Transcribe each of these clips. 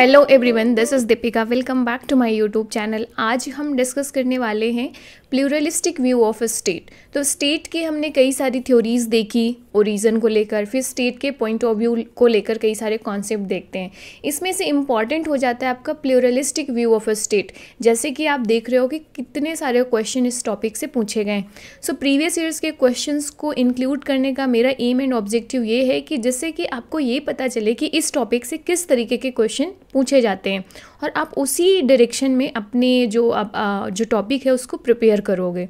Hello everyone this is Deepika welcome back to my YouTube channel आज हम discuss करने वाले हैं प्लूरलिस्टिक व्यू ऑफ़ स्टेट तो स्टेट की हमने कई सारी थ्योरीज देखी ओरिजन को लेकर, फिर स्टेट के पॉइंट ऑफ़ व्यू को लेकर कई सारे कॉन्सेप्ट देखते हैं। इसमें से इंपॉर्टेंट हो जाता है आपका pluralistic view of a state जैसे कि आप देख रहे हो कि कितने सारे क्वेश्चन इस टॉपिक से पूछे गए सो प्रीवियस ईयर्स के क्वेश्चन को इंक्लूड करने का मेरा एम एंड ऑब्जेक्टिव ये है कि जिससे कि आपको ये पता चले कि इस टॉपिक से किस तरीके के क्वेश्चन पूछे जाते हैं। और आप उसी डायरेक्शन में अपने जो अब जो टॉपिक है उसको प्रिपेयर करोगे।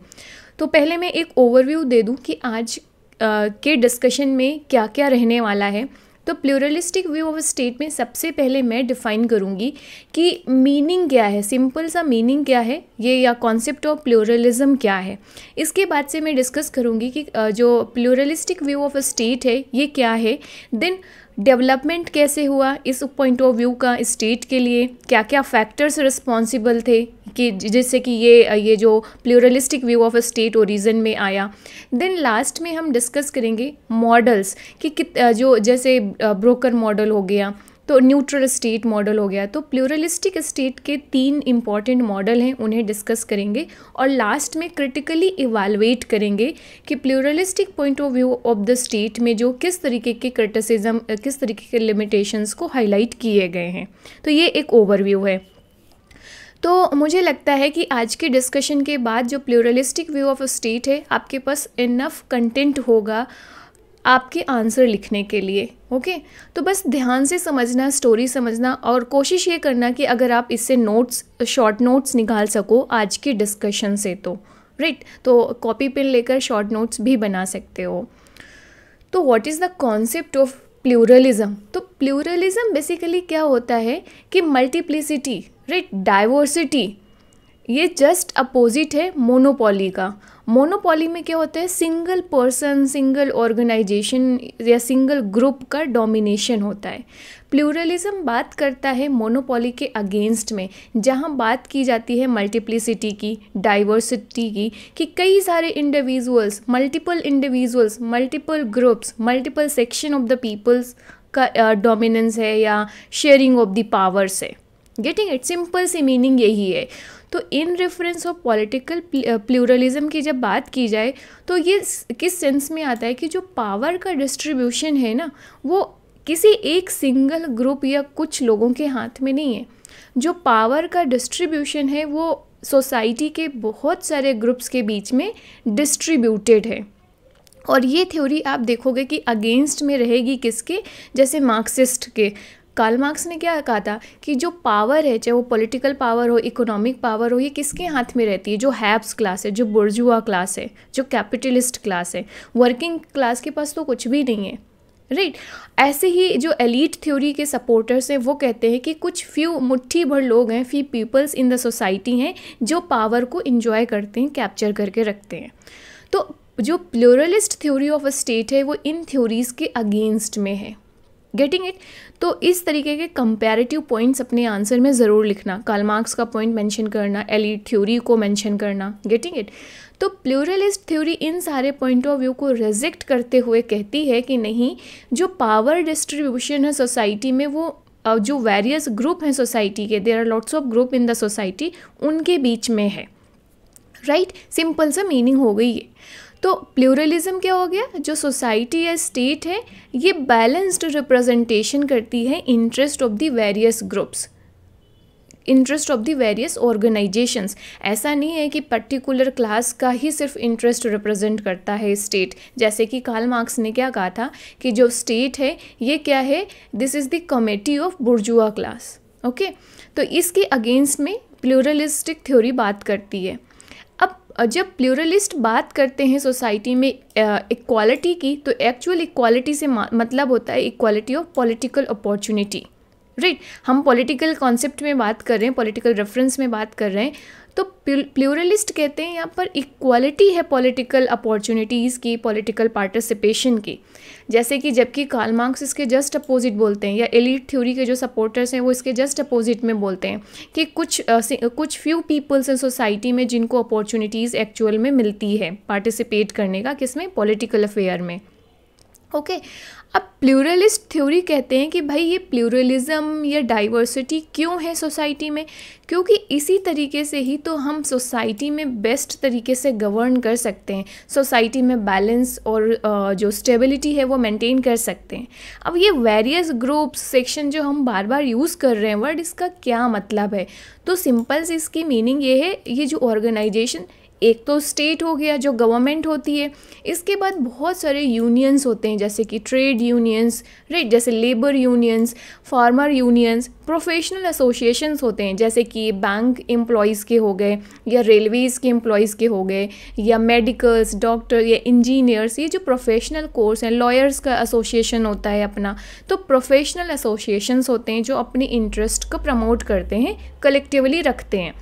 तो पहले मैं एक ओवरव्यू दे दूँ कि आज के डिस्कशन में क्या क्या रहने वाला है? तो प्लूरलिस्टिक व्यू ऑफ़ स्टेट में सबसे पहले मैं डिफ़ाइन करूँगी कि मीनिंग क्या है? सिंपल सा मीनिंग क्या है? ये या कॉन्सेप्ट ऑफ़ प्लूरलिज्म क्या है? इसके बाद से मैं डिस्कस करूँगी कि जो प्लूरलिस्टिक व्यू ऑफ़ स्टेट है, ये क्या है? देन डेवलपमेंट कैसे हुआ? इस पॉइंट ऑफ़ व्यू का स्टेट के लिए क्या क्या फैक्टर्स रिस्पॉन्सिबल थे कि जिससे कि ये ये जो pluralistic view of state state region में आया? देन लास्ट में हम डिस्कस करेंगे मॉडल्स कि जो जैसे ब्रोकर मॉडल हो गया तो न्यूट्रल स्टेट मॉडल हो गया। तो प्लूरलिस्टिक स्टेट के तीन इंपॉर्टेंट मॉडल हैं, उन्हें डिस्कस करेंगे और लास्ट में क्रिटिकली इवालुएट करेंगे कि pluralistic point of view of the state में जो किस तरीके के क्रिटिसिज्म किस तरीके के लिमिटेशंस को हाईलाइट किए गए हैं। तो ये एक ओवरव्यू है। तो मुझे लगता है कि आज के डिस्कशन के बाद जो प्लूरलिस्टिक व्यू ऑफ़ स्टेट है, आपके पास इनफ कंटेंट होगा आपके आंसर लिखने के लिए ओके तो बस ध्यान से समझना स्टोरी समझना और कोशिश ये करना कि अगर आप इससे नोट्स शॉर्ट नोट्स निकाल सको आज के डिस्कशन से तो राइट तो कॉपी पेन लेकर शॉर्ट नोट्स भी बना सकते हो। तो what is the concept of pluralism तो प्लूरलिज्म बेसिकली क्या होता है कि मल्टीप्लिसिटी राइट डाइवर्सिटी ये जस्ट अपोजिट है मोनोपोली का। मोनोपोली में क्या होता है? सिंगल पर्सन सिंगल ऑर्गेनाइजेशन या सिंगल ग्रुप का डोमिनेशन होता है। प्लूरलिज्म बात करता है मोनोपोली के अगेंस्ट में, जहाँ बात की जाती है मल्टीप्लिसिटी की डाइवर्सिटी की, कि कई सारे individuals multiple individuals multiple groups multiple section of the peoples का डोमिनेंस है या शेयरिंग ऑफ़ द पावर्स है। गेटिंग इट सिंपल सी मीनिंग यही है। तो in reference of political pluralism की जब बात की जाए तो ये किस सेंस में आता है कि जो पावर का डिस्ट्रीब्यूशन है ना, वो किसी एक सिंगल ग्रुप या कुछ लोगों के हाथ में नहीं है। जो पावर का डिस्ट्रीब्यूशन है, वो सोसाइटी के बहुत सारे ग्रुप्स के बीच में डिस्ट्रीब्यूटेड है। और ये थ्योरी आप देखोगे कि अगेंस्ट में रहेगी किसके? जैसे मार्क्सिस्ट के। कार्ल मार्क्स ने क्या कहा था कि जो पावर है, चाहे वो पॉलिटिकल पावर हो इकोनॉमिक पावर हो, ये किसके हाथ में रहती है? जो हैब्स क्लास है, जो बुर्जुआ क्लास है, जो कैपिटलिस्ट क्लास है। वर्किंग क्लास के पास तो कुछ भी नहीं है राइट right? ऐसे ही जो एलिट थ्योरी के सपोर्टर्स हैं, वो कहते हैं कि कुछ फ्यू मुट्ठी भर लोग हैं few peoples in the society हैं, जो पावर को इन्जॉय करते हैं कैप्चर करके रखते हैं। तो जो pluralist theory of a state है, वो इन थ्योरीज़ के अगेंस्ट में है। गेटिंग इट तो इस तरीके के कंपैरेटिव पॉइंट्स अपने आंसर में ज़रूर लिखना। काल मार्क्स का पॉइंट मेंशन करना एलिट थ्योरी को मेंशन करना। गेटिंग इट तो प्लूरलिस्ट थ्योरी इन सारे पॉइंट ऑफ़ व्यू को रिजेक्ट करते हुए कहती है कि नहीं, जो पावर डिस्ट्रीब्यूशन है सोसाइटी में, वो जो वेरियस ग्रुप हैं सोसाइटी के there are lots of group in the society उनके बीच में है। राइट? सिंपल सा मीनिंग हो गई है तो प्लूरलिज्म क्या हो गया? जो सोसाइटी या स्टेट है, ये बैलेंस्ड रिप्रेजेंटेशन करती है interest of the various groups interest of the various organisations ऐसा नहीं है कि पर्टिकुलर क्लास का ही सिर्फ़ इंटरेस्ट रिप्रेजेंट करता है स्टेट जैसे कि कार्ल मार्क्स ने क्या कहा था कि जो स्टेट है, ये क्या है? This is the committee of bourgeois class okay तो इसके अगेंस्ट में प्लूरलिस्टिक थ्योरी बात करती है। जब प्लूरलिस्ट बात करते हैं सोसाइटी में इक्वालिटी की तो एक्चुअल इक्वालिटी से मतलब होता है equality of political opportunity right हम पॉलिटिकल कॉन्सेप्ट में बात कर रहे हैं पॉलिटिकल रेफरेंस में बात कर रहे हैं तो प्लूरलिस्ट कहते हैं यहाँ पर इक्वालिटी है पॉलिटिकल अपॉर्चुनिटीज़ की पॉलिटिकल पार्टिसिपेशन की। जैसे कि जबकि कार्ल मार्क्स इसके जस्ट अपोजिट बोलते हैं या एलिट थ्योरी के जो सपोर्टर्स हैं वो इसके जस्ट अपोजिट में बोलते हैं कि कुछ आ, कुछ फ्यू पीपल्स हैं सोसाइटी में जिनको अपॉर्चुनिटीज़ एक्चुअल में मिलती है पार्टिसिपेट करने का किसमें पॉलिटिकल अफेयर में। ओके okay, अब प्लूरलिस्ट थ्योरी कहते हैं कि भाई ये प्लूरलिज्म या डाइवर्सिटी क्यों है सोसाइटी में? क्योंकि इसी तरीके से ही तो हम सोसाइटी में बेस्ट तरीके से गवर्न कर सकते हैं। सोसाइटी में बैलेंस और जो स्टेबिलिटी है वो मेंटेन कर सकते हैं। अब ये वेरियस ग्रुप्स सेक्शन जो हम बार बार यूज़ कर रहे हैं वर्ड इसका क्या मतलब है? तो सिंपल से इसकी मीनिंग ये है ये जो ऑर्गेनाइजेशन एक तो स्टेट हो गया जो गवर्नमेंट होती है, इसके बाद बहुत सारे यूनियंस होते हैं, जैसे कि ट्रेड यूनियंस राइट जैसे labour unions farmer unions professional associations होते हैं, जैसे कि बैंक एम्प्लॉयज़ के हो गए, या रेलवेज़ के एम्प्लॉयज़ के हो गए, या मेडिकल्स डॉक्टर या इंजीनियर्स ये जो प्रोफेशनल कोर्स हैं लॉयर्स का एसोसिएशन होता है अपना तो प्रोफेशनल एसोसिएशंस होते हैं जो अपने इंटरेस्ट को प्रमोट करते हैं कलेक्टिवली रखते हैं।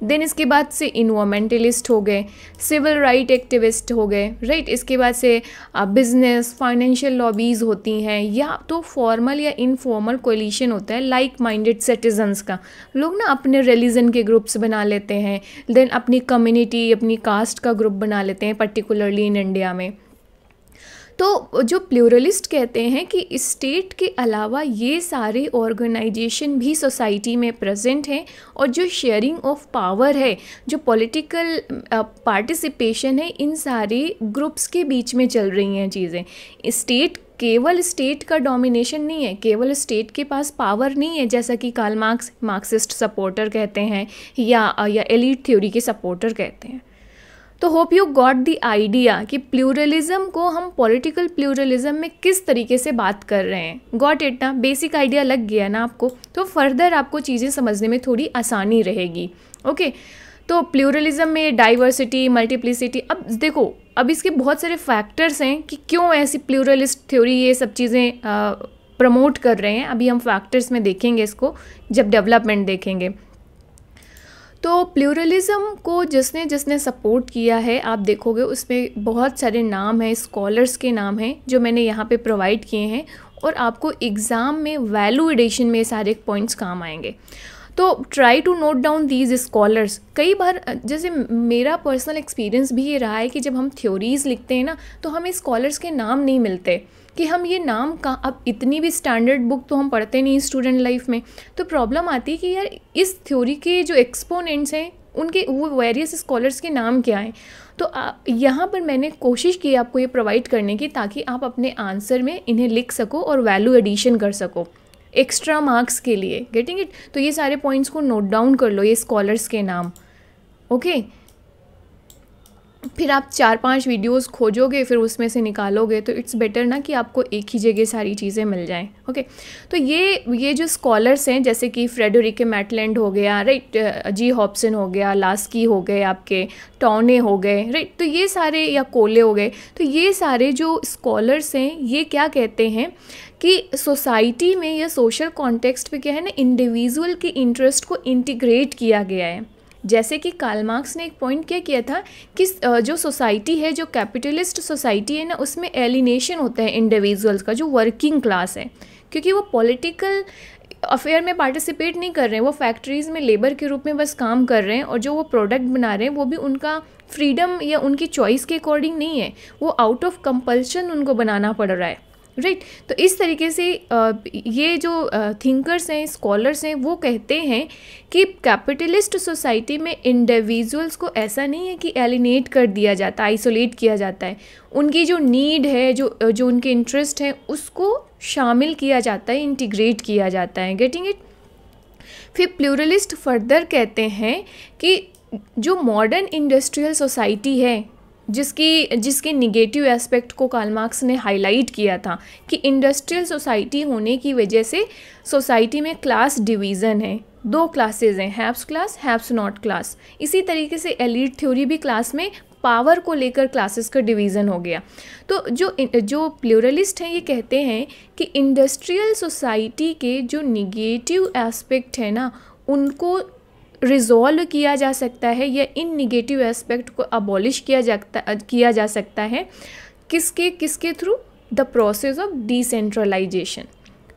देन इसके बाद से इन्वामेंटलिस्ट हो गए सिविल राइट एक्टिविस्ट हो गए राइट इसके बाद से बिज़नेस फाइनेंशियल लॉबीज़ होती हैं, या तो फॉर्मल या इनफॉर्मल कोलिशन होता है लाइक माइंडेड सिटीजन्स का। लोग ना अपने रिलीजन के ग्रुप्स बना लेते हैं देन अपनी कम्युनिटी अपनी कास्ट का ग्रुप बना लेते हैं पर्टिकुलरली इन इंडिया में। तो जो प्लूरलिस्ट कहते हैं कि स्टेट के अलावा ये सारे ऑर्गेनाइजेशन भी सोसाइटी में प्रेजेंट हैं और जो शेयरिंग ऑफ़ पावर है, जो पॉलिटिकल पार्टिसिपेशन है, इन सारे ग्रुप्स के बीच में चल रही हैं चीज़ें। स्टेट केवल स्टेट का डोमिनेशन नहीं है, केवल स्टेट के पास पावर नहीं है, जैसा कि काल मार्क्स मार्क्सिस्ट सपोर्टर कहते हैं या या एलिट थ्योरी के सपोर्टर कहते हैं। तो hope you got the idea कि प्लूरलिज्म को हम पॉलिटिकल प्लूरलिज्म में किस तरीके से बात कर रहे हैं। गॉट इट ना? बेसिक आइडिया लग गया ना आपको? तो फर्दर आपको चीज़ें समझने में थोड़ी आसानी रहेगी। Okay okay? तो प्लूरलिज्म में डाइवर्सिटी मल्टीप्लिसिटी अब देखो, अब इसके बहुत सारे फैक्टर्स हैं कि क्यों ऐसी प्लूरलिस्ट थ्योरी ये सब चीज़ें प्रमोट कर रहे हैं। अभी हम फैक्टर्स में देखेंगे इसको, जब डेवलपमेंट देखेंगे। तो प्लूरलिज़म को जिसने जिसने सपोर्ट किया है, आप देखोगे उसमें बहुत सारे नाम हैं, स्कॉलर्स के नाम हैं, जो मैंने यहाँ पे प्रोवाइड किए हैं और आपको एग्ज़ाम में वैल्यू एडिशन में सारे पॉइंट्स काम आएँगे। तो try to note down these scholars कई बार, जैसे मेरा पर्सनल एक्सपीरियंस भी ये रहा है कि जब हम थ्योरीज़ लिखते हैं ना तो हमें स्कॉलर्स के नाम नहीं मिलते। कि हम ये नाम का, अब इतनी भी स्टैंडर्ड बुक तो हम पढ़ते नहीं स्टूडेंट लाइफ में तो प्रॉब्लम आती है कि यार इस थ्योरी के जो एक्सपोनेंट्स हैं, उनके, वो वेरियस स्कॉलर्स के नाम क्या हैं तो यहाँ पर मैंने कोशिश की आपको ये प्रोवाइड करने की ताकि आप अपने आंसर में इन्हें लिख सको और वैल्यू एडिशन कर सको एक्स्ट्रा मार्क्स के लिए गेटिंग इट तो ये सारे पॉइंट्स को नोट डाउन कर लो, ये स्कॉलर्स के नाम ओके okay? फिर आप चार पाँच वीडियोस खोजोगे, फिर उसमें से निकालोगे तो इट्स बेटर ना कि आपको एक ही जगह सारी चीज़ें मिल जाएँ ओके तो ये ये जो स्कॉलर्स हैं, जैसे कि फ्रेडोरिक मैटलैंड हो गया राइट जी हॉप्सन हो गया लास्की हो गए आपके टॉने हो गए राइट तो ये सारे, या कोले हो गए तो ये सारे जो स्कॉलर्स हैं, ये क्या कहते हैं कि सोसाइटी में या सोशल कॉन्टेक्स्ट पे क्या है ना इंडिविजुअल के इंटरेस्ट को इंटीग्रेट किया गया है। जैसे कि कार्ल मार्क्स ने एक पॉइंट क्या किया था कि जो सोसाइटी है, जो कैपिटलिस्ट सोसाइटी है ना, उसमें एलिनेशन होता है इंडिविजुअल्स का, जो वर्किंग क्लास है। क्योंकि वो पॉलिटिकल अफेयर में पार्टिसिपेट नहीं कर रहे हैं, वो फैक्ट्रीज़ में लेबर के रूप में बस काम कर रहे हैं और जो वो प्रोडक्ट बना रहे हैं, वो भी उनका फ्रीडम या उनकी चॉइस के अकॉर्डिंग नहीं है। वो आउट ऑफ़ कंपल्शन उनको बनाना पड़ रहा है। Right right? तो इस तरीके से ये जो थिंकर्स हैं स्कॉलर्स हैं, वो कहते हैं कि कैपिटलिस्ट सोसाइटी में इंडिविजुअल्स को ऐसा नहीं है कि एलिनेट कर दिया जाता है आइसोलेट किया जाता है। उनकी जो नीड है, जो जो उनके इंटरेस्ट हैं, उसको शामिल किया जाता है इंटीग्रेट किया जाता है। गेटिंग इट फिर प्लूरलिस्ट फर्दर कहते हैं कि जो मॉडर्न इंडस्ट्रियल सोसाइटी है जिसकी, जिसके निगेटिव एस्पेक्ट को कार्ल मार्क्स ने हाईलाइट किया था कि इंडस्ट्रियल सोसाइटी होने की वजह से सोसाइटी में क्लास डिवीज़न है। दो क्लासेज हैं haves class haves not class इसी तरीके से एलिट थ्योरी भी क्लास में पावर को लेकर क्लासेस का डिवीज़न हो गया। तो जो जो प्लूरलिस्ट हैं, ये कहते हैं कि इंडस्ट्रियल सोसाइटी के जो निगेटिव एस्पेक्ट है ना, उनको रिजॉल्व किया जा सकता है या इन निगेटिव एस्पेक्ट को अबॉलिश किया जाता किया जा सकता है, किसके किसके through the process of decentralisation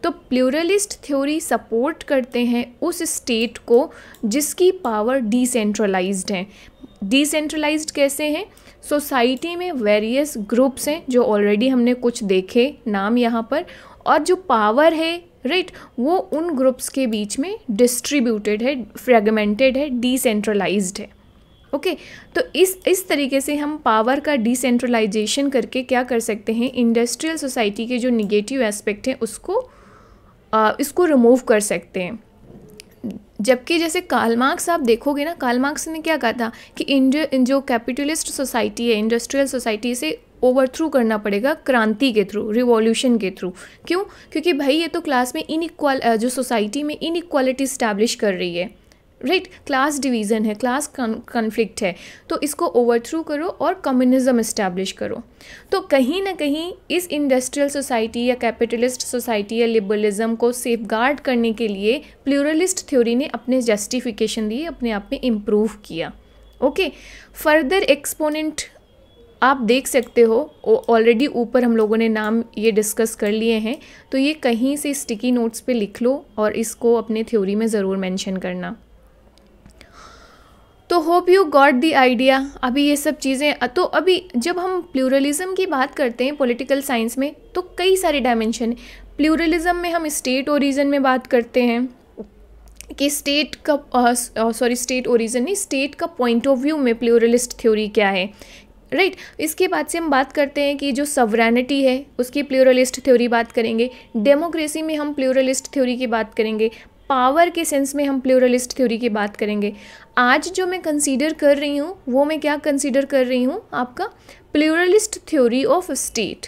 तो प्लूरलिस्ट थ्योरी सपोर्ट करते हैं उस स्टेट को जिसकी पावर डिसेंट्रलाइज्ड है। डिसेंट्रलाइज्ड कैसे हैं? सोसाइटी में वेरियस ग्रुप्स हैं जो ऑलरेडी हमने कुछ देखे, नाम यहाँ पर, और जो पावर है राइट right, वो उन ग्रुप्स के बीच में डिस्ट्रीब्यूटेड है फ्रेगमेंटेड है डिसेंट्रलाइज्ड है। ओके okay, तो इस इस तरीके से हम पावर का डिसेंट्रलाइजेशन करके क्या कर सकते हैं? इंडस्ट्रियल सोसाइटी के जो निगेटिव एस्पेक्ट हैं उसको आ, इसको रिमूव कर सकते हैं। जबकि जैसे कालमार्क्स आप देखोगे ना कालमार्क्स ने क्या कहा था कि इंडिया जो कैपिटलिस्ट सोसाइटी है इंडस्ट्रियल सोसाइटी से ओवरथ्रू करना पड़ेगा क्रांति के थ्रू रिवॉल्यूशन के थ्रू क्यों? क्योंकि भाई ये तो क्लास में इन जो सोसाइटी में इन इक्वालिटी स्टैब्लिश कर रही है। राइट क्लास डिवीज़न है क्लास कॉन्फ्लिक्ट है। तो इसको ओवरथ्रू करो और कम्युनिज्म इस्टेब्लिश करो। तो कहीं ना कहीं इस इंडस्ट्रियल सोसाइटी या कैपिटलिस्ट सोसाइटी या लिबरलिज्म को सेफ़ गार्ड करने के लिए प्लूरलिस्ट थ्योरी ने अपने जस्टिफिकेशन दिए, अपने आप में इम्प्रूव किया। ओके फर्दर एक्सपोनेंट आप देख सकते हो ऑलरेडी ऊपर हम लोगों ने नाम ये डिस्कस कर लिए हैं तो ये कहीं से स्टिकी नोट्स पे लिख लो और इसको अपने थ्योरी में ज़रूर मेंशन करना। तो hope you got the idea अभी ये सब चीज़ें तो अभी जब हम प्लूरलिज्म की बात करते हैं पॉलिटिकल साइंस में तो कई सारे डायमेंशन प्लूरलिज्म में हम स्टेट ओरिजन में बात करते हैं कि स्टेट का सॉरी स्टेट ओरिजन नहीं स्टेट का पॉइंट ऑफ़ व्यू में प्लूरलिस्ट थ्योरी क्या है। राइट? इसके बाद से हम बात करते हैं कि जो सवरानिटी है, उसकी प्लूरलिस्ट थ्योरी बात करेंगे। डेमोक्रेसी में हम प्लूरलिस्ट थ्योरी की बात करेंगे। पावर के सेंस में हम प्लूरलिस्ट थ्योरी की बात करेंगे। आज जो मैं कंसीडर कर रही हूँ, वो मैं क्या कंसीडर कर रही हूँ? आपका pluralist theory of state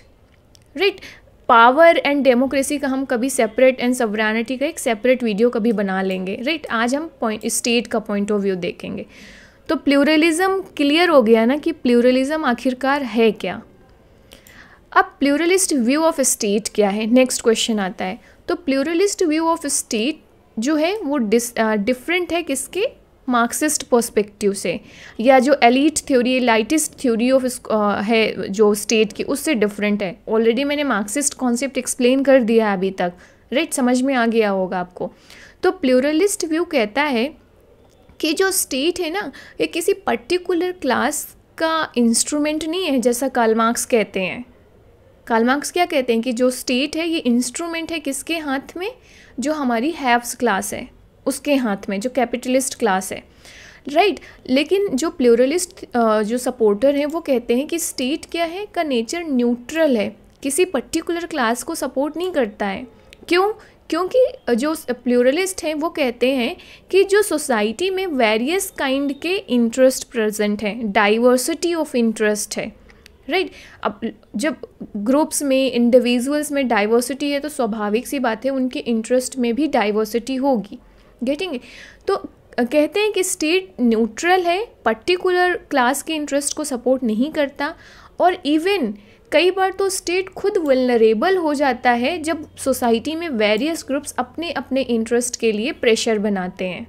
right power and democracy का हम कभी सेपरेट एंड सवरानिटी का एक सेपरेट वीडियो कभी बना लेंगे। राइट? आज हम पॉइंट स्टेट का पॉइंट ऑफ़ व्यू देखेंगे। तो प्लूरलिज्म क्लियर हो गया ना कि प्लूरलिज्म आखिरकार है क्या? अब प्लूरलिस्ट व्यू ऑफ़ स्टेट क्या है? नेक्स्ट क्वेश्चन आता है। तो प्लूरलिस्ट व्यू ऑफ़ स्टेट जो है, वो डिफरेंट है किसके? मार्क्सिस्ट पर्सपेक्टिव से। या जो elite theory elitist theory of है जो स्टेट की, उससे डिफरेंट है। ऑलरेडी मैंने मार्क्सिस्ट कॉन्सेप्ट एक्सप्लेन कर दिया है अभी तक। राइट समझ में आ गया होगा आपको। तो प्लूरलिस्ट व्यू कहता है कि जो स्टेट है ना ये किसी पर्टिकुलर क्लास का इंस्ट्रूमेंट नहीं है जैसा कालमार्क्स कहते हैं। कालमार्क्स क्या कहते हैं कि जो स्टेट है ये इंस्ट्रूमेंट है किसके हाथ में? जो हमारी हैव्स क्लास है उसके हाथ में जो कैपिटलिस्ट क्लास है। राइट right, लेकिन जो प्लूरलिस्ट जो सपोर्टर हैं वो कहते हैं कि स्टेट क्या है? का नेचर न्यूट्रल है। किसी पर्टिकुलर क्लास को सपोर्ट नहीं करता है। क्यों? क्योंकि जो प्लूरलिस्ट हैं, वो कहते हैं कि जो सोसाइटी में वेरियस काइंड के इंटरेस्ट प्रेजेंट हैं डाइवर्सिटी ऑफ़ इंटरेस्ट है राइट right? अब, जब ग्रुप्स में इंडिविजुअल्स में डाइवर्सिटी है तो स्वाभाविक सी बात है, उनके इंटरेस्ट में भी डाइवर्सिटी होगी गेटिंग तो कहते हैं कि स्टेट न्यूट्रल है पर्टिकुलर क्लास के इंटरेस्ट को सपोर्ट नहीं करता, और इवन कई बार तो स्टेट खुद वलनरेबल हो जाता है जब सोसाइटी में वेरियस ग्रुप्स अपने अपने इंटरेस्ट के लिए प्रेशर बनाते हैं।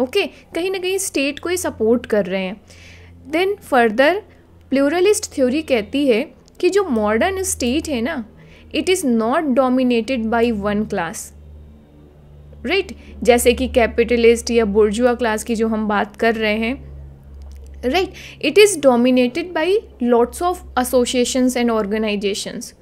Okay okay? कहीं ना कहीं स्टेट को ही सपोर्ट कर रहे हैं। देन फर्दर प्लूरलिस्ट थ्योरी कहती है कि जो मॉडर्न स्टेट है ना it is not dominated by one class right जैसे कि कैपिटलिस्ट या बुर्जुआ क्लास की जो हम बात कर रहे हैं right it is dominated by lots of associations and organisations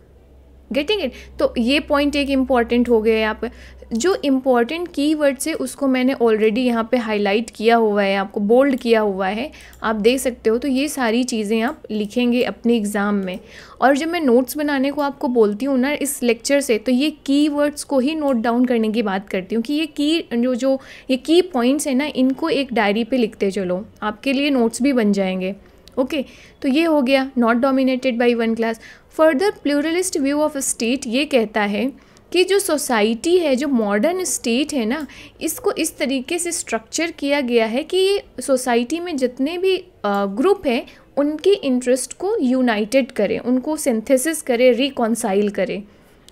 getting it तो ये पॉइंट एक इंपॉर्टेंट हो गया यहाँ पे। जो इंपॉर्टेंट कीवर्ड्स है उसको मैंने ऑलरेडी यहाँ पे हाईलाइट किया हुआ है आपको बोल्ड किया हुआ है आप देख सकते हो तो ये सारी चीज़ें आप लिखेंगे अपने एग्ज़ाम में। और जब मैं नोट्स बनाने को आपको बोलती हूँ ना इस लेक्चर से तो ये कीवर्ड्स को ही नोट डाउन करने की बात करती हूँ कि ये की जो जो ये की पॉइंट्स हैं ना इनको एक डायरी पर लिखते चलो आपके लिए नोट्स भी बन जाएँगे। ओके okay, तो ये हो गया not dominated by one class further pluralist view of state ये कहता है कि जो सोसाइटी है जो मॉडर्न स्टेट है ना इसको इस तरीके से स्ट्रक्चर किया गया है कि सोसाइटी में जितने भी ग्रुप हैं उनके इंटरेस्ट को यूनाइटेड करें उनको सिंथेसिस करें रिकॉन्साइल करें।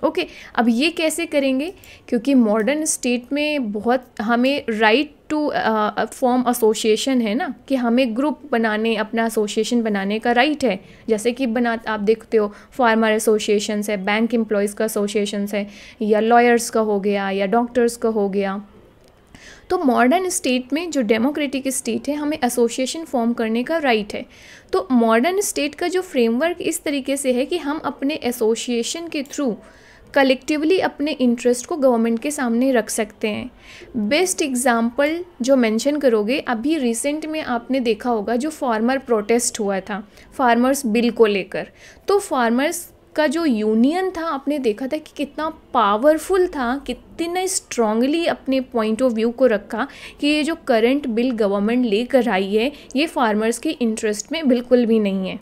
ओके okay, अब ये कैसे करेंगे? क्योंकि मॉडर्न स्टेट में बहुत हमें राइट टू फॉर्म एसोसिएशन है ना, कि हमें ग्रुप बनाने, अपना एसोसिएशन बनाने का राइट है। जैसे कि बना, आप देखते हो फार्मर एसोसिएशंस है बैंक एम्प्लॉयज़ का एसोसिएशंस है, या लॉयर्स का हो गया, या डॉक्टर्स का हो गया। तो मॉडर्न स्टेट में जो डेमोक्रेटिक स्टेट है, हमें एसोसिएशन फॉर्म करने का राइट है। तो मॉडर्न स्टेट का जो फ्रेमवर्क इस तरीके से है कि हम अपने एसोसिएशन के थ्रू कलेक्टिवली अपने इंटरेस्ट को गवर्नमेंट के सामने रख सकते हैं। बेस्ट एग्ज़ाम्पल जो मेंशन करोगे, अभी रिसेंट में आपने देखा होगा जो फार्मर प्रोटेस्ट हुआ था फार्मर्स बिल को लेकर। तो फार्मर्स का जो यूनियन था, आपने देखा था कि कितना पावरफुल था, कितने स्ट्रांगली अपने पॉइंट ऑफ़ व्यू को रखा कि ये जो करंट बिल गवर्नमेंट लेकर आई है, ये फार्मर्स के इंटरेस्ट में बिल्कुल भी नहीं है।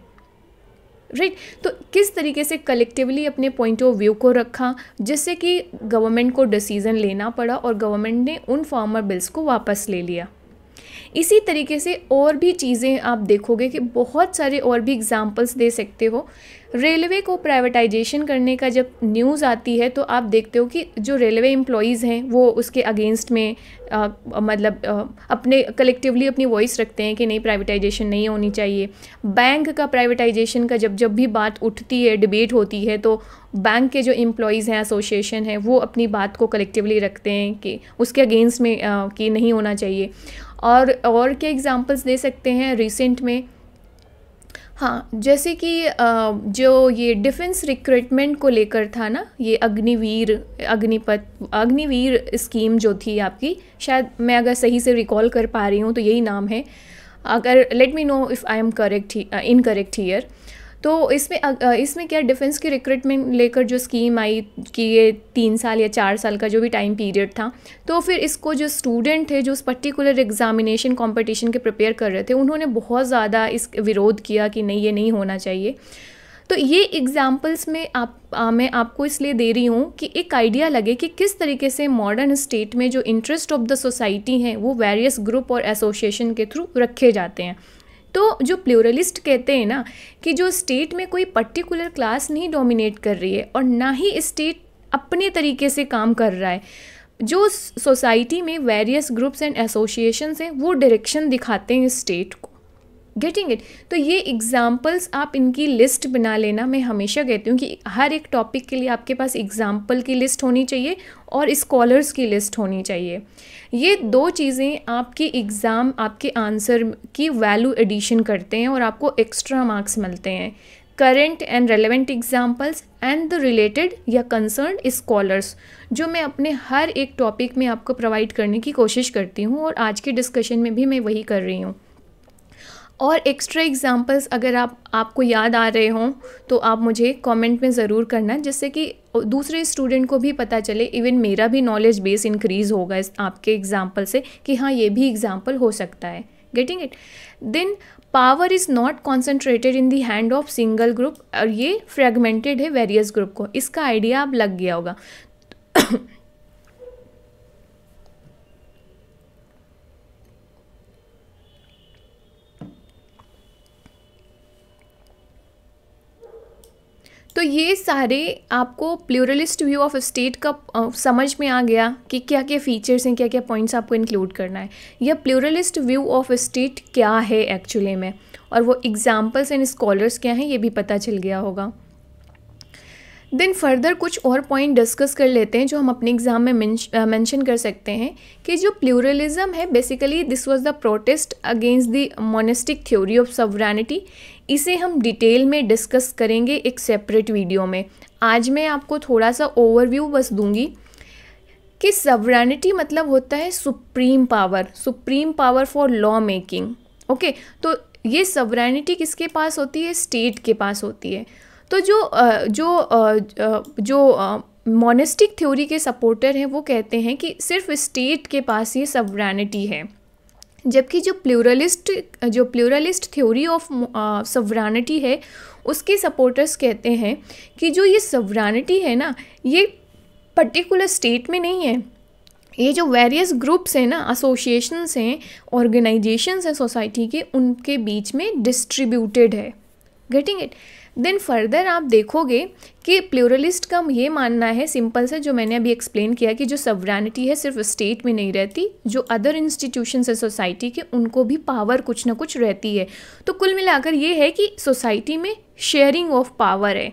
Right right? तो किस तरीके से कलेक्टिवली अपने पॉइंट ऑफ़ व्यू को रखा, जिससे कि गवर्नमेंट को डिसीज़न लेना पड़ा और गवर्नमेंट ने उन फार्मर बिल्स को वापस ले लिया इसी तरीके से और भी चीज़ें आप देखोगे कि बहुत सारे और भी एग्जांपल्स दे सकते हो रेलवे को प्राइवेटाइजेशन करने का जब न्यूज़ आती है तो आप देखते हो कि जो रेलवे एम्प्लॉयज़ हैं वो उसके अगेंस्ट में आ, मतलब आ, अपने कलेक्टिवली अपनी वॉइस रखते हैं कि नहीं प्राइवेटाइजेशन नहीं होनी चाहिए। बैंक का प्राइवेटाइजेशन का जब जब भी बात उठती है डिबेट होती है तो बैंक के जो एम्प्लॉयज़ हैं एसोसिएशन है वो अपनी बात को कलेक्टिवली रखते हैं कि उसके अगेंस्ट में आ, कि नहीं होना चाहिए। और और क्या एग्ज़ाम्पल्स दे सकते हैं रिसेंट में? हाँ जैसे कि जो ये डिफेंस रिक्रूटमेंट को लेकर था ना, ये अग्निवीर, अग्निपथ, अग्निवीर स्कीम जो थी आपकी, शायद मैं अगर सही से रिकॉल कर पा रही हूँ तो यही नाम है। अगर let me know if I am correct incorrect here तो इसमें इसमें क्या डिफेंस की रिक्रूटमेंट लेकर जो स्कीम आई कि ये तीन साल या चार साल का जो भी टाइम पीरियड था तो फिर इसको जो स्टूडेंट थे जो उस पर्टिकुलर एग्जामिनेशन कंपटीशन के प्रिपेयर कर रहे थे उन्होंने बहुत ज़्यादा इस विरोध किया कि नहीं ये नहीं होना चाहिए। तो ये एग्ज़ाम्पल्स में आप आ, मैं आपको इसलिए दे रही हूँ कि एक आइडिया लगे कि किस तरीके से मॉडर्न स्टेट में जो इंटरेस्ट ऑफ़ द सोसाइटी हैं वो वेरियस ग्रुप और एसोसिएशन के थ्रू रखे जाते हैं। तो जो प्लूरलिस्ट कहते हैं ना, कि जो स्टेट में कोई पर्टिकुलर क्लास नहीं डोमिनेट कर रही है और ना ही स्टेट अपने तरीके से काम कर रहा है, जो सोसाइटी में वेरियस ग्रुप्स एंड एसोसिएशंस हैं, वो डायरेक्शन दिखाते हैं स्टेट को। गेटिंग इट तो ये एग्ज़ाम्पल्स आप इनकी लिस्ट बना लेना, मैं हमेशा कहती हूँ कि हर एक टॉपिक के लिए आपके पास एग्ज़ाम्पल की लिस्ट होनी चाहिए और स्कॉलर्स की लिस्ट होनी चाहिए। ये दो चीज़ें आपके एग्ज़ाम आपके आंसर की वैल्यू एडिशन करते हैं और आपको एक्स्ट्रा मार्क्स मिलते हैं। Current and relevant examples and the related या कंसर्न स्कॉलर्स जो मैं अपने हर एक टॉपिक में आपको प्रोवाइड करने की कोशिश करती हूँ और आज के डिस्कशन में भी मैं वही कर रही हूँ। और एक्स्ट्रा एग्जांपल्स अगर आप, आपको याद आ रहे हों तो आप मुझे कमेंट में ज़रूर करना, जिससे कि दूसरे स्टूडेंट को भी पता चले इवन मेरा भी नॉलेज बेस इंक्रीज़ होगा इस आपके एग्जांपल से, कि हाँ ये भी एग्जांपल हो सकता है। Getting it then power is not concentrated in the hand of single group और ये फ्रेगमेंटेड है वेरियस ग्रुप को। इसका आइडिया अब लग गया होगा। तो ये सारे आपको प्लूरलिस्ट व्यू ऑफ़ स्टेट का समझ में आ गया कि क्या क्या फीचर्स हैं क्या क्या पॉइंट्स आपको इंक्लूड करना है। या प्लूरलिस्ट व्यू ऑफ़ स्टेट क्या है एक्चुअली में? और वो एग्जाम्पल्स एंड स्कॉलर्स क्या हैं, ये भी पता चल गया होगा। देन फर्दर कुछ और पॉइंट डिस्कस कर लेते हैं, जो हम अपने एग्ज़ाम में मेंशन कर सकते हैं कि जो प्लूरलिज्म है basically this was the protest against the monistic theory of sovereignty इसे हम डिटेल में डिस्कस करेंगे एक सेपरेट वीडियो में। आज मैं आपको थोड़ा सा ओवरव्यू बस दूँगी कि सवरानिटी मतलब होता है supreme power supreme power for law making okay तो ये सवरानिटी किसके पास होती है? स्टेट के पास होती है। तो जो जो जो मोनिस्टिक थ्योरी के सपोर्टर हैं, वो कहते हैं कि सिर्फ़ स्टेट के पास ये सवरानिटी है। जबकि जो प्लूरलिस्ट जो प्लूरलिस्ट थ्योरी ऑफ़ सवरानिटी है, उसके सपोर्टर्स कहते हैं कि जो ये सवरानिटी है ना, ये पर्टिकुलर स्टेट में नहीं है। ये जो वेरियस ग्रुप्स हैं ना एसोसिएशंस हैं ऑर्गेनाइजेशंस हैं सोसाइटी के, उनके बीच में डिस्ट्रीब्यूटेड है। गेटिंग इट देन फर्दर आप देखोगे कि प्लूरलिस्ट का ये मानना है सिंपल से, जो मैंने अभी एक्सप्लेन किया कि जो सवरानिटी है सिर्फ़ स्टेट में नहीं रहती, जो अदर इंस्टीट्यूशन है सोसाइटी के, उनको भी पावर कुछ ना कुछ रहती है। तो कुल मिलाकर ये है कि सोसाइटी में शेयरिंग ऑफ़ पावर है।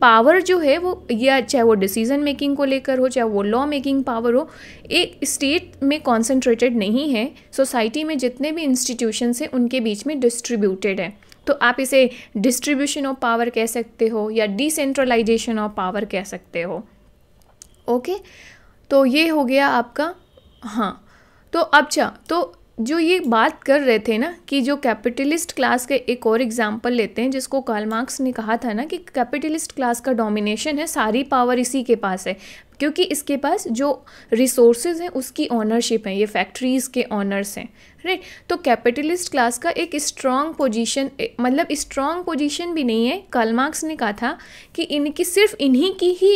पावर जो है वो, या चाहे वो डिसीज़न मेकिंग को लेकर हो, चाहे वो लॉ मेकिंग पावर हो एक स्टेट में कॉन्सेंट्रेटेड नहीं है। सोसाइटी में जितने भी इंस्टीट्यूशंस हैं, उनके बीच में डिस्ट्रीब्यूटेड है। तो आप इसे डिस्ट्रीब्यूशन ऑफ़ पावर कह सकते हो या डिसेंट्रलाइजेशन ऑफ़ पावर कह सकते हो। ओके तो ये हो गया आपका हाँ। तो अच्छा तो जो ये बात कर रहे थे ना कि जो कैपिटलिस्ट क्लास के एक और एग्जांपल लेते हैं, जिसको कार्ल मार्क्स ने कहा था ना कि कैपिटलिस्ट क्लास का डोमिनेशन है, सारी पावर इसी के पास है। क्योंकि इसके पास जो रिसोर्सेज हैं, उसकी ऑनरशिप है, ये फैक्ट्रीज़ के ऑनर्स हैं। राइट तो कैपिटलिस्ट क्लास का एक स्ट्रॉन्ग पोजीशन मतलब स्ट्रॉन्ग पोजीशन भी नहीं है। कार्ल मार्क्स ने कहा था कि इनकी सिर्फ़ इन्हीं की ही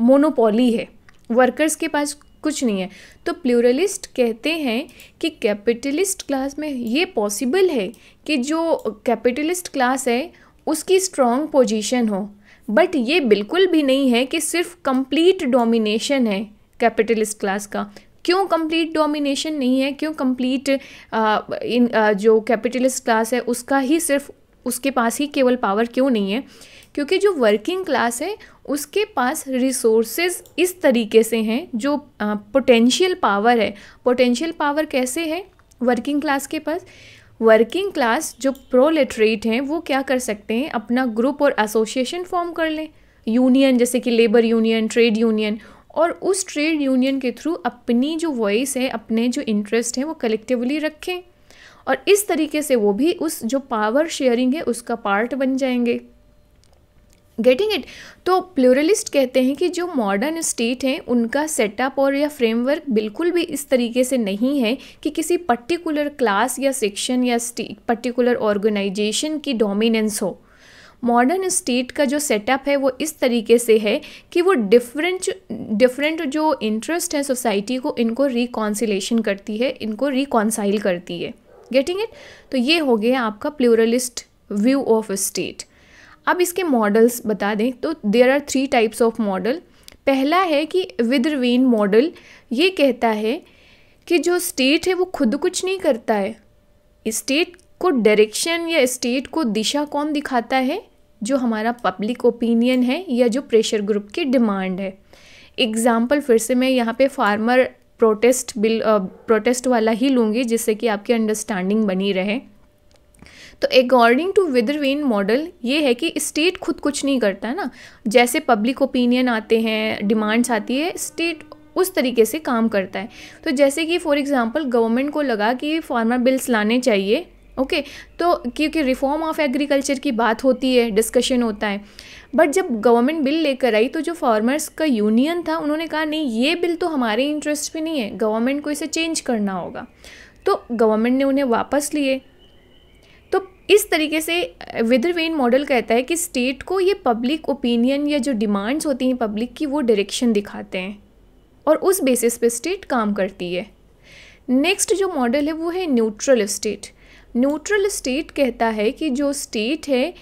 मोनोपोली है। वर्कर्स के पास कुछ नहीं है। तो प्लूरलिस्ट कहते हैं कि कैपिटलिस्ट क्लास में ये पॉसिबल है कि जो कैपिटलिस्ट क्लास है, उसकी स्ट्रॉन्ग पोजीशन हो। बट ये बिल्कुल भी नहीं है कि सिर्फ़ कंप्लीट डोमिनेशन है कैपिटलिस्ट क्लास का। क्यों कंप्लीट डोमिनेशन नहीं है? क्यों कंप्लीट इन आ, जो कैपिटलिस्ट क्लास है उसका ही सिर्फ़ उसके पास ही केवल पावर क्यों नहीं है? क्योंकि जो वर्किंग क्लास है उसके पास रिसोर्सेज इस तरीके से हैं जो पोटेंशियल पावर है। पोटेंशियल पावर कैसे है वर्किंग क्लास के पास? वर्किंग क्लास जो प्रोलेटरेट हैं वो क्या कर सकते हैं? अपना ग्रुप और एसोसिएशन फॉर्म कर लें। यूनियन जैसे कि लेबर यूनियन ट्रेड यूनियन और उस ट्रेड यूनियन के थ्रू अपनी जो वॉइस है, अपने जो इंटरेस्ट हैं, वो कलेक्टिवली रखें। और इस तरीके से वो भी उस जो पावर शेयरिंग है, उसका पार्ट बन जाएँगे। गेटिंग इट तो प्लूरलिस्ट कहते हैं कि जो मॉडर्न स्टेट हैं, उनका सेटअप और या फ्रेमवर्क बिल्कुल भी इस तरीके से नहीं है कि किसी पर्टिकुलर क्लास या सेक्शन या पर्टिकुलर ऑर्गेनाइजेशन की डोमिनेंस हो। मॉडर्न स्टेट का जो सेटअप है वो इस तरीके से है कि वो डिफरेंट डिफरेंट जो इंटरेस्ट है सोसाइटी को, इनको रिकॉन्सिलेशन करती है, इनको रिकॉन्साइल करती है। गेटिंग इट तो ये हो गया आपका प्लूरलिस्ट व्यू ऑफ़ स्टेट अब इसके मॉडल्स बता दें तो there are three types of model पहला है कि विदरवीन मॉडल ये कहता है कि जो स्टेट है वो खुद कुछ नहीं करता है। स्टेट को डायरेक्शन या स्टेट को दिशा कौन दिखाता है? जो हमारा पब्लिक ओपिनियन है या जो प्रेशर ग्रुप की डिमांड है। एग्ज़ाम्पल फिर से मैं यहाँ पे फार्मर प्रोटेस्ट बिल प्रोटेस्ट वाला ही लूँगी जिससे कि आपकी अंडरस्टैंडिंग बनी रहे। तो अकॉर्डिंग टू विदरवेन मॉडल ये है कि स्टेट खुद कुछ नहीं करता है ना। जैसे पब्लिक ओपिनियन आते हैं डिमांड्स आती है स्टेट उस तरीके से काम करता है। तो जैसे कि फॉर एग्जांपल गवर्नमेंट को लगा कि फार्मर बिल्स लाने चाहिए ओके? तो क्योंकि रिफॉर्म ऑफ़ एग्रीकल्चर की बात होती है डिस्कशन होता है। बट जब गवर्नमेंट बिल लेकर आई तो जो फार्मर्स का यूनियन था, उन्होंने कहा, नहीं, ये बिल तो हमारे इंटरेस्ट पे नहीं है। गवर्नमेंट को इसे चेंज करना होगा। तो गवर्नमेंट ने उन्हें वापस लिए। तो इस तरीके से विदरवेन मॉडल कहता है कि स्टेट को ये पब्लिक ओपिनियन या जो डिमांड्स होती हैं पब्लिक की, वो डायरेक्शन दिखाते हैं। और उस बेसिस पे स्टेट काम करती है। नेक्स्ट जो मॉडल है, वो है न्यूट्रल स्टेट न्यूट्रल स्टेट कहता है कि जो स्टेट है,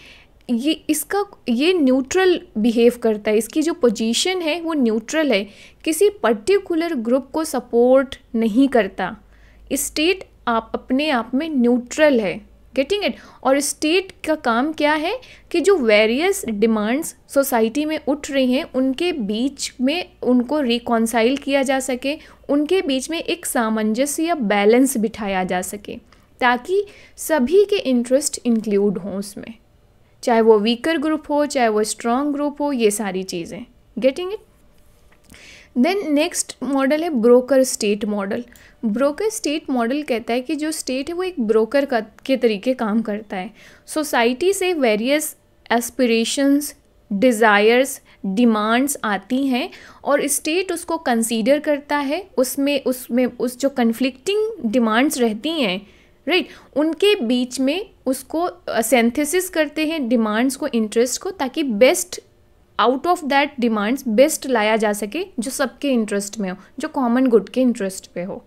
ये इसका, ये न्यूट्रल बिहेव करता है। इसकी जो पोजीशन है, वो न्यूट्रल है। किसी पर्टिकुलर ग्रुप को सपोर्ट नहीं करता। स्टेट आप अपने आप में न्यूट्रल है। गेटिंग इट और स्टेट का काम क्या है कि जो वेरियस डिमांड्स सोसाइटी में उठ रही हैं, उनके बीच में उनको रिकॉन्साइल किया जा सके, उनके बीच में एक सामंजस्य या बैलेंस बिठाया जा सके। ताकि सभी के इंटरेस्ट इंक्लूड हों उसमें। चाहे वो वीकर ग्रुप हो, चाहे वो स्ट्रॉन्ग ग्रुप हो, ये सारी चीज़ें। Getting it then next model है broker state model broker state model कहता है कि जो स्टेट है वो एक ब्रोकर का, के तरीके काम करता है। सोसाइटी से वेरियस एस्पिरेशंस डिज़ायर्स डिमांड्स आती हैं और स्टेट उसको कंसीडर करता है। उसमें उसमें, उस जो कन्फ्लिक्टिंग डिमांड्स रहती हैं राइट right? उनके बीच में उसको सेंथेसिस करते हैं डिमांड्स को इंटरेस्ट को ताकि best out of that demands best लाया जा सके जो सबके इंटरेस्ट में हो जो कॉमन गुड के इंटरेस्ट पे हो।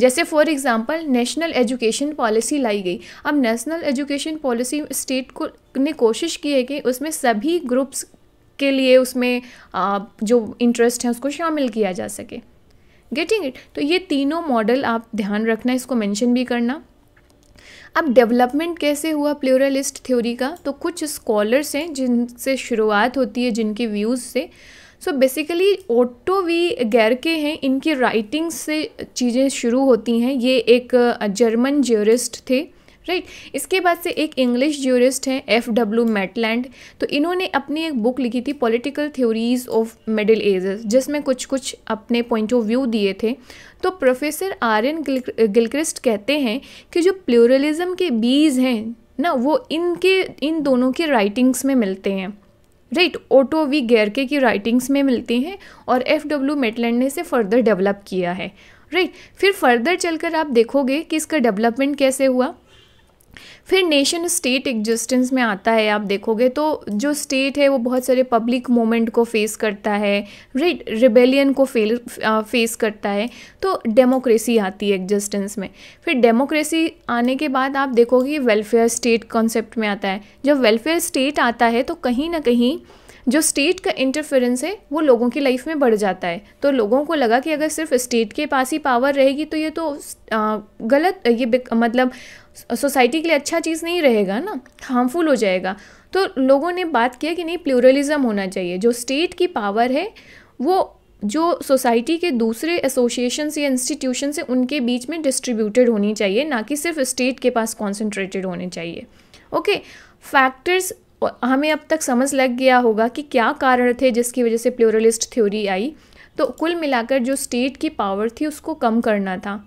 जैसे for example national education policy लाई गई। अब नेशनल एजुकेशन पॉलिसी स्टेट को ने कोशिश की है कि उसमें सभी ग्रुप्स के लिए उसमें आ, जो इंटरेस्ट है उसको शामिल किया जा सके। गेटिंग इट तो ये तीनों मॉडल आप ध्यान रखना, इसको मेंशन भी करना। अब डेवलपमेंट कैसे हुआ प्लूरलिस्ट थ्योरी का? तो कुछ स्कॉलर्स हैं जिनसे शुरुआत होती है, जिनके व्यूज़ से। So basically Otto von Gierke हैं, इनकी राइटिंग्स से चीज़ें शुरू होती हैं। ये एक जर्मन ज्योरिस्ट थे। Right right? इसके बाद से एक इंग्लिश ज्यूरिस्ट हैं एफ़ डब्ल्यू मेटलैंड तो इन्होंने अपनी एक बुक लिखी थी political theories of middle ages जिसमें कुछ कुछ अपने पॉइंट ऑफ़ व्यू दिए थे। तो प्रोफेसर आर एन गिलक्रिस्ट कहते हैं कि जो प्लूरलिज्म के बीज हैं, ना, वो इनके, इन दोनों के राइटिंग्स में मिलते हैं। राइट ओटो वी गेरके की राइटिंग्स में मिलते हैं और एफ़ डब्ल्यू मेटलैंड ने इसे फर्दर डेवलप किया है। राइट फिर फर्दर चलकर आप देखोगे कि इसका डेवलपमेंट कैसे हुआ। फिर नेशन स्टेट एग्जिस्टेंस में आता है, आप देखोगे तो जो स्टेट है, वो बहुत सारे पब्लिक मोमेंट को फेस करता है रिबेलियन को फेल फेस करता है तो डेमोक्रेसी आती है एग्जिस्टेंस में। फिर डेमोक्रेसी आने के बाद आप देखोगे वेलफेयर स्टेट कॉन्सेप्ट में आता है। जब वेलफेयर स्टेट आता है तो कहीं ना कहीं जो स्टेट का इंटरफेरेंस है, वो लोगों की लाइफ में बढ़ जाता है। तो लोगों को लगा कि अगर सिर्फ़ स्टेट के पास ही पावर रहेगी तो ये तो गलत, ये मतलब सोसाइटी के लिए अच्छा चीज़ नहीं रहेगा ना हार्मफुल हो जाएगा। तो लोगों ने बात किया कि नहीं प्लूरलिज्म होना चाहिए। जो स्टेट की पावर है, वो जो सोसाइटी के दूसरे एसोसिएशंस या इंस्टीट्यूशन से उनके बीच में डिस्ट्रीब्यूटेड होनी चाहिए, ना कि सिर्फ़ स्टेट के पास कॉन्सेंट्रेटेड होने चाहिए। ओके फैक्टर्स हमें अब तक समझ लग गया होगा कि क्या कारण थे जिसकी वजह से प्लूरलिस्ट थ्योरी आई। तो कुल मिलाकर जो स्टेट की पावर थी, उसको कम करना था।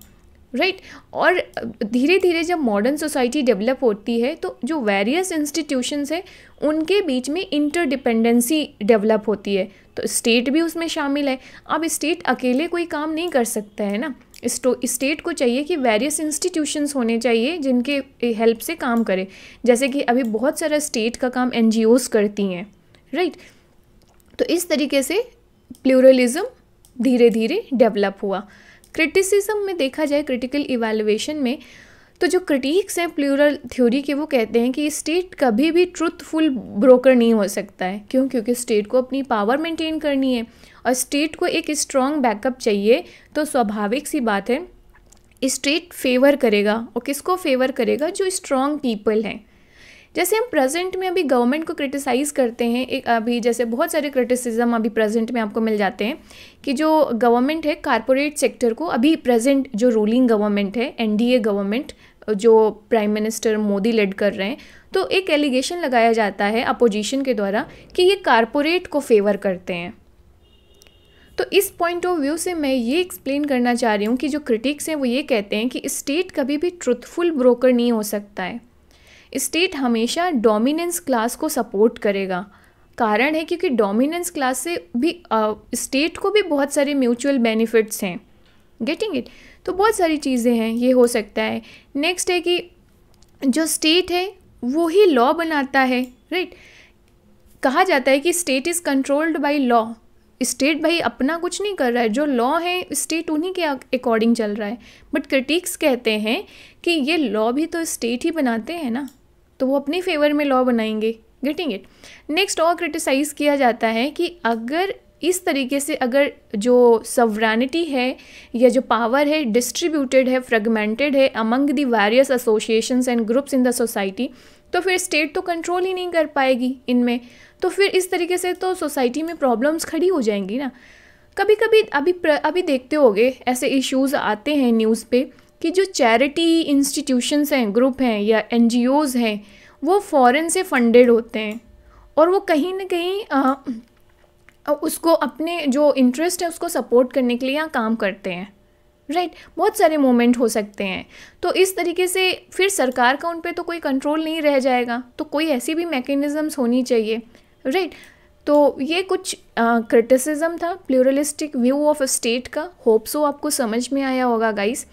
राइट? right? और धीरे धीरे जब मॉडर्न सोसाइटी डेवलप होती है तो जो वेरियस इंस्टीट्यूशंस हैं, उनके बीच में इंटरडिपेंडेंसी डेवलप होती है। तो स्टेट भी उसमें शामिल है। अब स्टेट अकेले कोई काम नहीं कर सकता, है ना? स्टेट को चाहिए कि वेरियस इंस्टीट्यूशंस होने चाहिए, जिनके हेल्प से काम करे। जैसे कि अभी बहुत सारा स्टेट का काम एन करती हैं राइट right? तो इस तरीके से प्लूरलिज्म धीरे धीरे डेवलप हुआ। क्रिटिसिज्म में देखा जाए क्रिटिकल इवेलुएशन में तो जो क्रिटिक्स हैं प्लूरल थ्योरी के, वो कहते हैं कि स्टेट कभी भी ट्रुथफुल ब्रोकर नहीं हो सकता है। क्यों? क्योंकि स्टेट को अपनी पावर मेंटेन करनी है और स्टेट को एक स्ट्रॉन्ग बैकअप चाहिए तो स्वाभाविक सी बात है स्टेट फेवर करेगा और किसको फेवर करेगा? जो स्ट्रॉन्ग पीपल हैं। जैसे हम प्रेजेंट में अभी गवर्नमेंट को क्रिटिसाइज़ करते हैं, एक अभी जैसे बहुत सारे क्रिटिसिज्म अभी प्रेजेंट में आपको मिल जाते हैं कि जो गवर्नमेंट है कारपोरेट सेक्टर को अभी प्रेजेंट जो रूलिंग गवर्नमेंट है एनडीए गवर्नमेंट जो प्राइम मिनिस्टर मोदी लेड कर रहे हैं तो एक एलिगेशन लगाया जाता है अपोजिशन के द्वारा कि ये कारपोरेट को फेवर करते हैं। तो इस पॉइंट ऑफ़ व्यू से मैं ये एक्सप्लेन करना चाह रही हूँ कि जो क्रिटिक्स हैं वो ये कहते हैं कि स्टेट कभी भी ट्रुथफुल ब्रोकर नहीं हो सकता है। स्टेट हमेशा डोमिनेंस क्लास को सपोर्ट करेगा। कारण है क्योंकि डोमिनेंस क्लास से भी स्टेट को भी बहुत सारे म्यूचुअल बेनिफिट्स हैं। गेटिंग इट तो बहुत सारी चीज़ें हैं, ये हो सकता है। नेक्स्ट है कि जो स्टेट है, वो ही लॉ बनाता है राइट right? कहा जाता है कि state is controlled by law. State भाई अपना कुछ नहीं कर रहा है। जो लॉ है, स्टेट उन्हीं के अकॉर्डिंग चल रहा है। बट क्रिटिक्स कहते हैं कि ये लॉ भी तो स्टेट ही बनाते हैं ना। तो वो अपने फेवर में लॉ बनाएँगे। गेटिंग इट नेक्स्ट और क्रिटिसाइज़ किया जाता है कि अगर इस तरीके से अगर जो सवरानिटी है या जो पावर है डिस्ट्रीब्यूटेड है फ्रेगमेंटेड है among the various associations and groups in the society तो फिर स्टेट तो कंट्रोल ही नहीं कर पाएगी इनमें। तो फिर इस तरीके से तो सोसाइटी में प्रॉब्लम्स खड़ी हो जाएँगी ना। कभी कभी अभी अभी देखते होगे ऐसे इश्यूज़ आते हैं न्यूज़ पे कि जो चैरिटी इंस्टीट्यूशंस हैं ग्रुप हैं या एन हैं वो फ़ॉरेन से फंडेड होते हैं। और वो कहीं ना कहीं आ, उसको अपने जो इंटरेस्ट है उसको सपोर्ट करने के लिए यहाँ काम करते हैं। राइट? right? बहुत सारे मोमेंट हो सकते हैं। तो इस तरीके से फिर सरकार का उन पर तो कोई कंट्रोल नहीं रह जाएगा। तो कोई ऐसी भी मैकेनिज़म्स होनी चाहिए। राइट? right? तो ये कुछ क्रिटिसिज्म था प्लूरलिस्टिक व्यू ऑफ़ स्टेट का। होप सो आपको समझ में आया होगा गाइस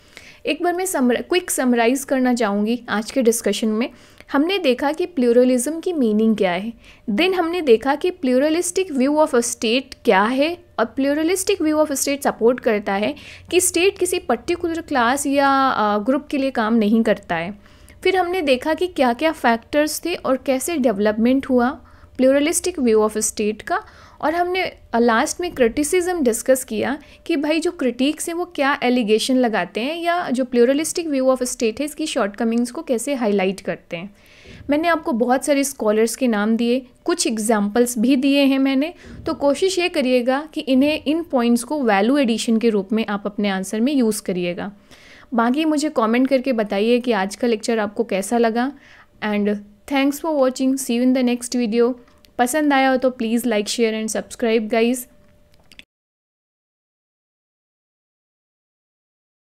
एक बार मैं समर क्विक समराइज़ करना चाहूँगी आज के डिस्कशन में। हमने देखा कि प्लूरलिज्म की मीनिंग क्या है। देन हमने देखा कि pluralistic view of a state क्या है और pluralistic view of state support करता है कि स्टेट किसी पर्टिकुलर क्लास या ग्रुप के लिए काम नहीं करता है। फिर हमने देखा कि क्या क्या फैक्टर्स थे और कैसे डेवलपमेंट हुआ प्लूरलिस्टिक व्यू ऑफ़ स्टेट का और हमने लास्ट में क्रिटिसिज्म डिस्कस किया कि भाई जो क्रिटिक्स हैं वो क्या एलिगेशन लगाते हैं या जो प्लूरलिस्टिक व्यू ऑफ़ स्टेट है, इसकी शॉर्टकमिंग्स को कैसे हाईलाइट करते हैं। मैंने आपको बहुत सारे स्कॉलर्स के नाम दिए, कुछ एग्जाम्पल्स भी दिए हैं मैंने। तो कोशिश ये करिएगा कि इन्हें, इन पॉइंट्स को वैल्यू एडिशन के रूप में आप अपने आंसर में यूज़ करिएगा। बाकी मुझे कमेंट करके बताइए कि आज का लेक्चर आपको कैसा लगा। And thanks for watching see you in the next video पसंद आया हो तो please like share and subscribe guys